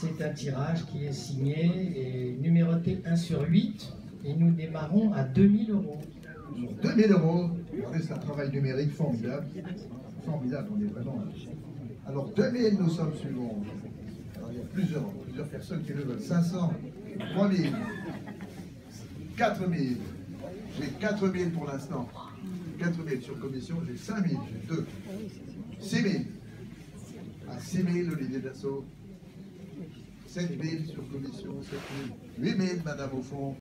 C'est un tirage qui est signé et numéroté 1 sur 8 et nous démarrons à 2000 euros. 2000 euros, c'est un travail numérique formidable. Formidable, on est vraiment. Alors 2000, nous sommes suivants. Alors, il y a plusieurs, plusieurs personnes qui le veulent. 500, 3000, 4000. J'ai 4000 pour l'instant. 4000 sur commission, j'ai 5000, j'ai 2. 6000. À 6000, Olivier Dassault. 7000 sur commission, 7000. 8000, Madame au fond.